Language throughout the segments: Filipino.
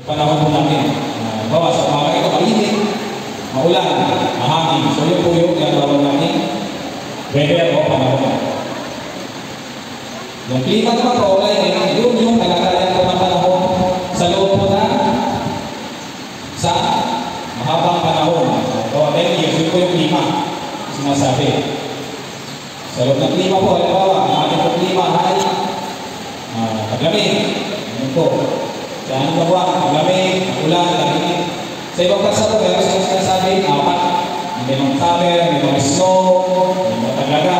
panahon po natin. Uh, bawa sa mga ito, mainit, maulan, mahangin. So yun po yung ginagawa natin weather o panahon. Yung klima naman po, okay, yun yung kalagayan po ng panahon sa loob po na sa mahabang panahon. O 10 years, yun po yung klima. Sinasabi. Sa loob ng klima po, halimbawa, ang ating klima ay uh, paglamig. Yun po. Na buwan, paglamig, ulan, lamig. Sa ibang bansa po, meron silang sinasabi, apat. May mga summer, may mga snow, may mga.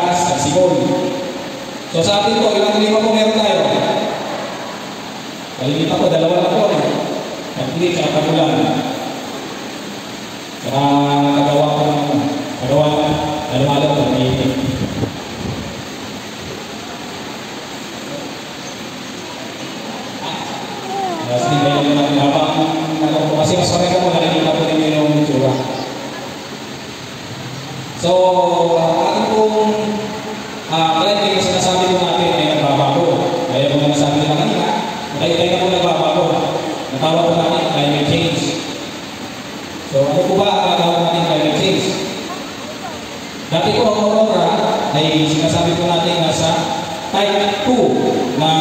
So sa atin po, ilang klima po meron tayo? Kalimitan po, dalawa lang po. Pag-init at. Saka nagawa ko ng nagawa ko So, ano po ba ang natawag natin climate change? Dati po ang aurora ay sinasabi po natin nasa type 2 na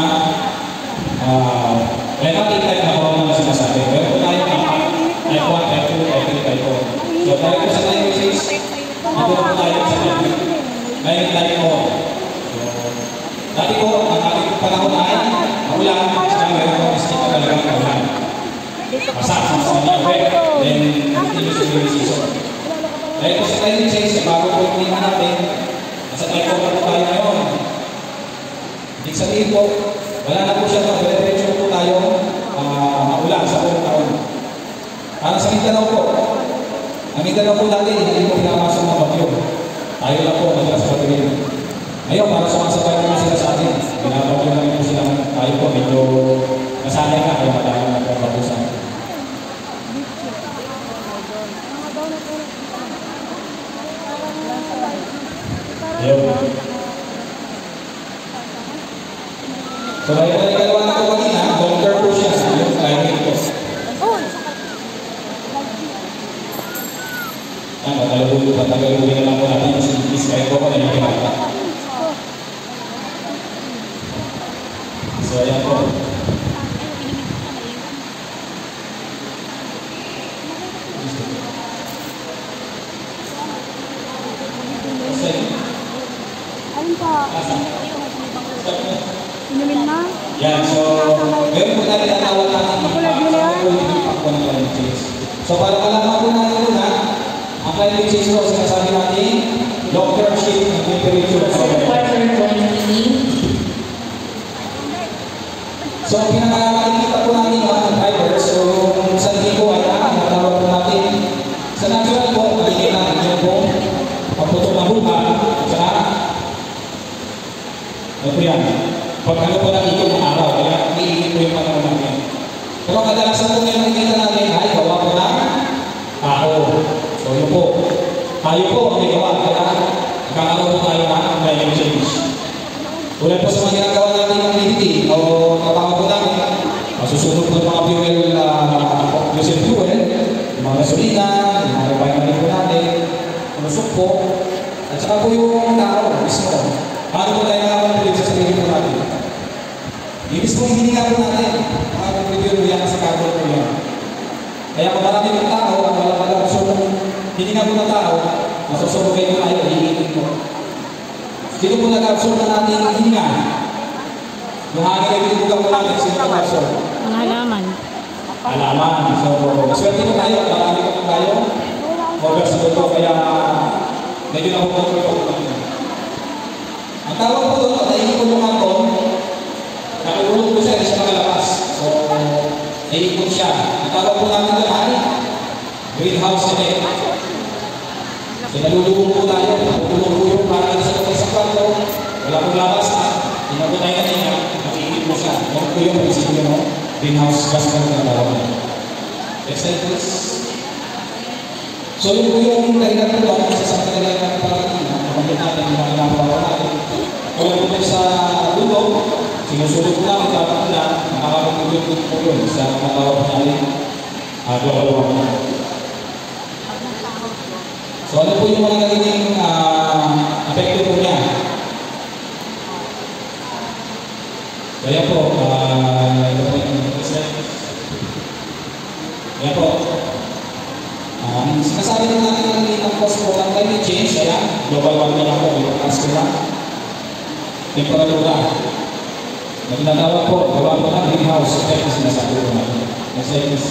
uh, climatic type na corona na sinasabi. Pero po tayo ang type 1, type 2, type 3, type 4. So, tayo po sa climate change, dito po tayo sa climate. Ngayon tayo po. So, dati po, ang ating panahon ay maulan, sa meron po kasi pa talagang maulan. Basa, sa mga effect, then continuous the rainy season. Sa climate change, bago po yung klima natin, nasa type 4 na po tayo ngayon. Ibig sabihin po, wala na po siya, na po tayo uh, maulan sa buong taon. Para sa Mindanao po, ang Mindanao po natin, hindi po pinapasok ng bagyo. Tayo lang po, madalas sa tingin. Ngayon, para sumasabay naman sila sa atin, binabagyo na rin po sila. Tayo po, medyo nasanay na, kaya madami na po kapusan. Ayun. So, kaya na nagalawa na ko kanina, longer po siya sa yung climate ko. Ah, patalabulo, patalabulo na lang po natin yung sinipis kahit po ko na yung kinata. So, ayan po. Ayun pa. Inumin na. Yan, so, meron po tayo natawag natin yung Makulay din yan. impact po ng climate change. So, para malaman po natin muna, ang climate change po, sinasabi natin, long-term shift ng temperature. So, So, ang pinakamakikita po natin mga drivers, so yung sanhi po ay ang natawag po natin. Sa natural po, makikita natin yun po, pagputok ng bunga, at saka, ano po yan? Pag ano po ng ikot ng araw, kaya umiikot po yung panahon natin. Pero kadalasan po yung nakikita natin ay gawa po ng tao. So, yun po. Tayo po ang may gawa, kaya nagkakaroon po tayo ng climate change. Tulad po sa mga ginagawa natin ng activity o trabaho po namin, masusunod po ng mga fuel, uh, fossil fuel, yung mga gasolina, yung mga refinery po natin, lusok po, at saka po yung tao mismo. Paano po tayo nakakapulit sa sarili po natin? Yung mismo hininga po natin, makakapulit po yan sa carbon po yan. Kaya kung marami ng tao, ang wala pala, so hininga po ng tao, masusubugay po tayo, hihingi po. Sino po nag-absorb na natin ang hininga? Yung hangin ay binubuga po natin, sino nag-absorb? Ang halaman. Alaman. So, maswerte po tayo, marami po tayo. Over sa totoo, kaya medyo nakukontrol po natin. Ang tawag po doon, yung atom, nakulong po siya sa makalabas. So, naiikot siya. Ang tawag po natin doon ay greenhouse effect. So, nalulubog po tayo, nakukulong po yung parang sa sa kwarto, wala pong labas, na po tayo kanina, nakiikot po siya. Yan po yung gas na slide please. So yun po yung dahilan po ba, isa sa talaga natin para kanina, kapag natin yung mga ginagawa natin. Kung po sa lulo, sinusunod po namin dapat nila, nakakapag-contribute po yun sa matawag po uh, global warming. So ano po yung mga nagiging uh, epekto po niya? Kaya po, uh, ito po yung kaya po, Um, sinasabi na natin na hindi ng cause po ng climate change, global warming ako, yung taas ko lang. Temperatura. Nagtatawag po, gawa po ng greenhouse effect na sinasabi. Next slide please.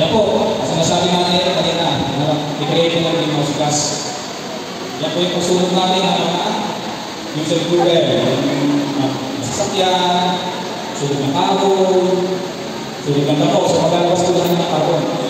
Yan po, sinasabi natin kanina, na i-create ng greenhouse gas. Yan po yung kasunod natin na mga user fuel, yung uh, sasakyan, sunog ng kahoy, sunog ng damo, so magalabas ko lang ng carbon.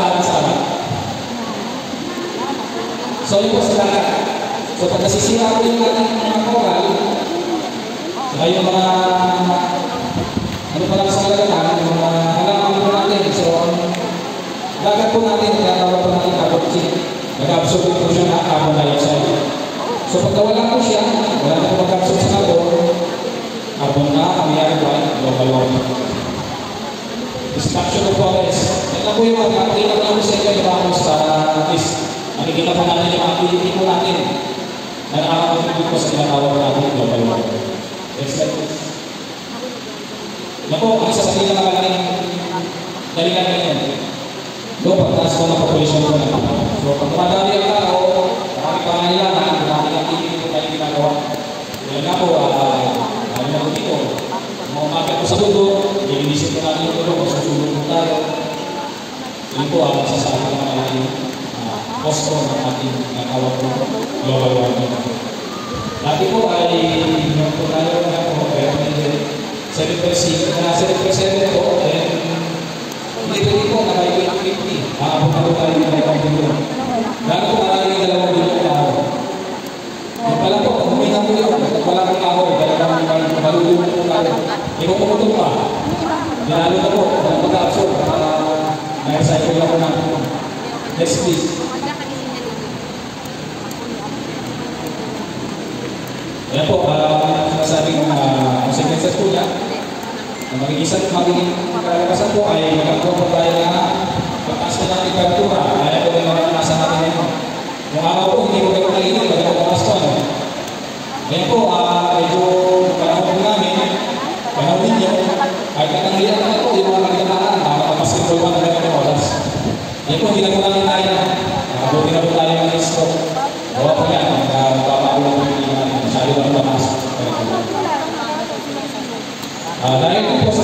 So, yun po sa dagat. So, pag nasisira po yung ating mga coral, saka yung mga, ano pa lang sa kalagatan, yung mga halaman po natin. So, ang dagat po natin, tinatawag po natin sink. Nag-absorb po siya ng carbon dioxide. So, pag nawala po siya, wala na po mag-absorb sa carbon, carbon na, nangyari po global warming. Destruction of forests. Ito po yung mga pakita ko sa inyo yung sa list. Makikita po natin yung activity po natin na nakakakontribute po sa tinatawag natin global warming. Next slide po, ang isa sa pinakamalaking dalingan ngayon. Do, pagtaas po ng population po natin. So, pag tumadami ang tao, marami pangailangan, marami activity po tayo ginagawa. Yan nga po, uh, ano na po dito, mga umakyat po sa dulo, ilinisip po natin yung dulo kung susunod po tayo. Yun po ang masasabi ng malaking costo ng ating natawag po global warming. Dati po ay yung po tayo na po, kaya may 7%, na 7% po, then hindi po na by 2050, aabot na po tayo ng dalawang bilyon. Gano'n po marami yung dalawang bilyon tao. Yung pala po, kung humina po yun, kung wala kang tao, dalawang malulunod po tayo. Hindi po pumutong pa. Dinalo na po, walang pag-absorb, para na-recycle na po natin. Next please. Yan po, uh, sinasabi ng uh, consequences po niya. Ang kalakasan po ay magkakaroon po tayo na pagtaas po ng temperatura. Kaya po yung maranasan natin ngayon. Yung araw po, hindi po kayo po kamas to. Ngayon po, uh, medyo panahon po namin, panahon ninyo, kahit katanghalian na po, yung mga kagandaan, nakakapasketball pa na ganyan oras. Ngayon po, hindi na po namin tayo. Nakabuti na po tayo ng stock. Bawa po yan, magbabago lang po yung. Masyado na po tamas. Uh, dahil po sa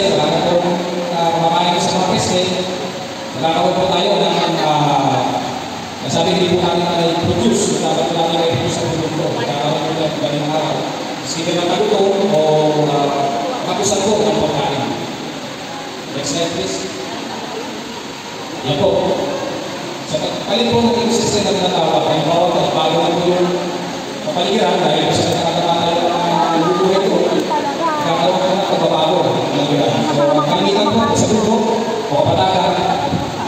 nakakaroon po tayo ng uh, nasabi hindi po natin na i-produce, dapat po natin i-produce sa produkto. Nakakaroon po tayo ng araw. Sige na magutom o uh, kapusan po ng pagkain. Next slide please. Yan po. Sa pagpalit po ng ecosystem na tinatawag, ay bawat at bago na po yung kapaligiran dahil sa nakatamatay ng bubuhay ko, nagkakaroon po ng pagbabago ng kapaligiran. So, ang kalimitan po sa grupo o kapatagan,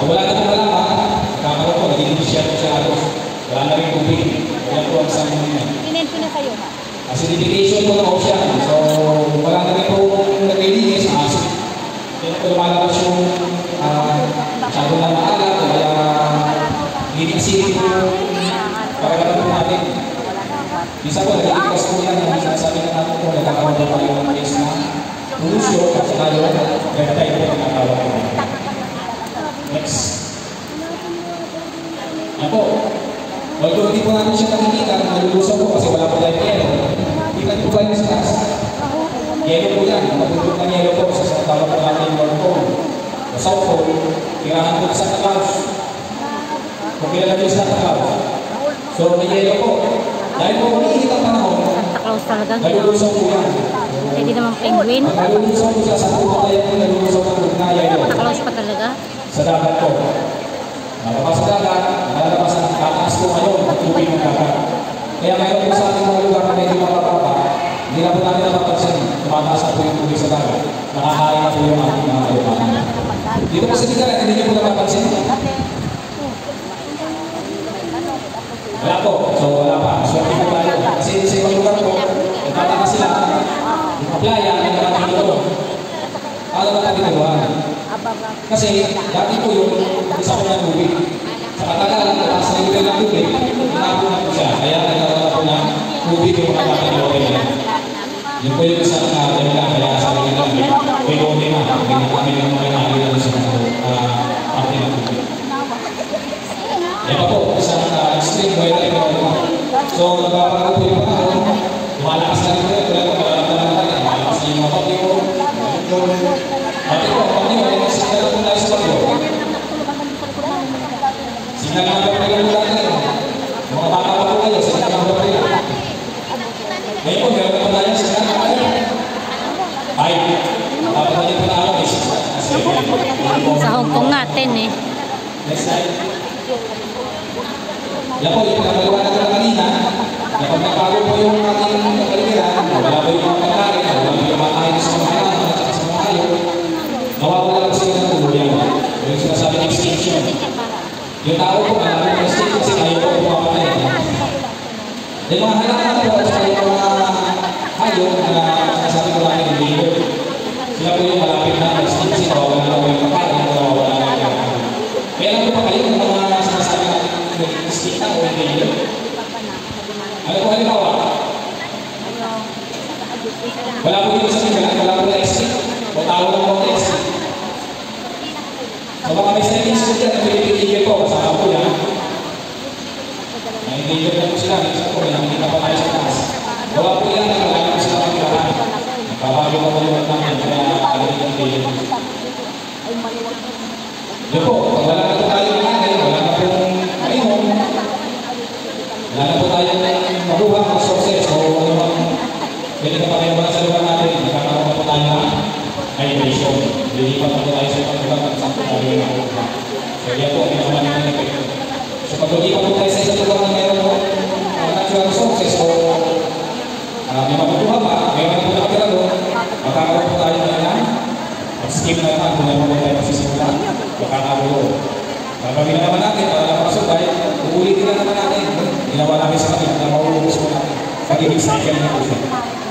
na wala na pong malaman, nagkakaroon po, naging desisyon po siya halos. Wala na rin tubig. Wala po ang isang mga Pinend ko na kayo. acidification po ng ocean. So, wala na rin po naglilinis ng acid. Kaya po lumalabas yung uh, masyado na maalat, kaya hindi acidic po pagkakata po natin. Bisa po, nagiging cause po yan, yung sinasabi na natin po, nagkakaroon po tayo ng case na Lucio at saka yung reptile po ang natawag ko. Next. Yan po. Although hindi po siya nakikita, nalulusaw po kasi wala po tayo yelo. Kita po kayo sa taas. Yelo po yan. Matutulog ng yelo po sa sa tawag po natin North Pole. Sa South Pole, tirahan po na Santa Claus. Kung kilala niyo sa Claus. So, may yelo po. Dahil po umiinit ang panahon, Claus talaga. nalulusaw po yan. Hindi naman penguin. Nalulusaw po siya, saan po kaya yung nalulusaw ng na yelo? Santa Claus pa talaga. Sa dagat po. Malabas sa dagat, malalabas ang tataas po ngayon ang tubig ng dagat. Kaya mayroon po sa ating mga lugar na medyo mapapapa, hindi na po natin napapansin, tumataas po yung tubig sa dagat. Nakakain na po yung ating mga kailangan. Dito po sa Tigaran, hindi niyo po napapansin. Wala po. So wala pa. Swerte po tayo. Kasi sa ibang lugar po, nagtataka sila. Yung playa, may dito. Paano ba natin nagawa? Kasi dati po yung isa ko ng tubig. Sa katagalan, nataas na ng tubig, inapo na po siya. Kaya nagkaroon na po ng tubig yung mga dating lote na. Yun po yung level na kaya sabi nga lang, may lote na. Hindi kami yung mga nahali na sa uh, parte ng tubig. Yan pa po, isang uh, extreme weather event. So, nagpapagal po yung panahon, lumalakas na rin po yun. Kaya po, malakas na natin, lumalakas na yung mga pagyo. Pati po, pagyo, yung signal po tayo sa pagyo. Signal ng pagyo po natin. Mga bata pa po kayo, signal ng pagyo. Ngayon po, meron po tayo signal ng pagyo. Ay, dapat natin po na alam eh. Kasi, Sa Hong Kong natin eh. Next slide. Yan po, yung pinagagawa natin na kanina, na pag nagbago po yung ating kapaligiran, wala po yung mga pagkain, wala po yung mga kain sa mga kailangan at saka sa mga hayop, nawawala po sila ng tuluyan. Yung sinasabi ng extinction. Yung tao po, alam mo yung extinction kasi ayaw po pumapatay. Yung mga halaman po at saka yung mga hayop na sinasabi ko natin yung bilo, sila po yung malapit na extinction, nawawala na po yung pagkain, nawawala na yung kailangan. Kaya lang po pa kayo ng mga sinasabi natin Istika o hindi yun? Ano po halimbawa? Wala po dito sa Sigalan, wala po na exit. O tao lang po na exit. So baka may sinabi school dyan na pinipiligil po, kasama po yan. Naintigil na po sila, minsan po, hindi ka pa tayo sa taas. Gawa po yan, wala po sila magkakahan. Nagbabago po yung mga namin, kaya ano yung hindi Yun po, pag wala na po tayo ng nanay, wala na pong mainom, wala na po tayo makuha ng sources o ano bang pwede ka pa kayo sa lugar natin, nagkakaroon na po tayo ng hydration. Hindi pa po tayo sa ibang lugar kung saan po tayo yung makuha. So yan po, hindi naman yung epekto. So pag hindi pa po tayo sa isang lugar na meron po uh, natural resources o uh, may makukuha pa, may mga po nakatira doon, magkakaroon po tayo ng Skip na naman kung ano tayo masisimulan. Gagawin na naman natin para napakasubay. Uulitin na naman natin. Ginawa namin sa kanila na mauubos ko natin. Pagiging cycle na po siya.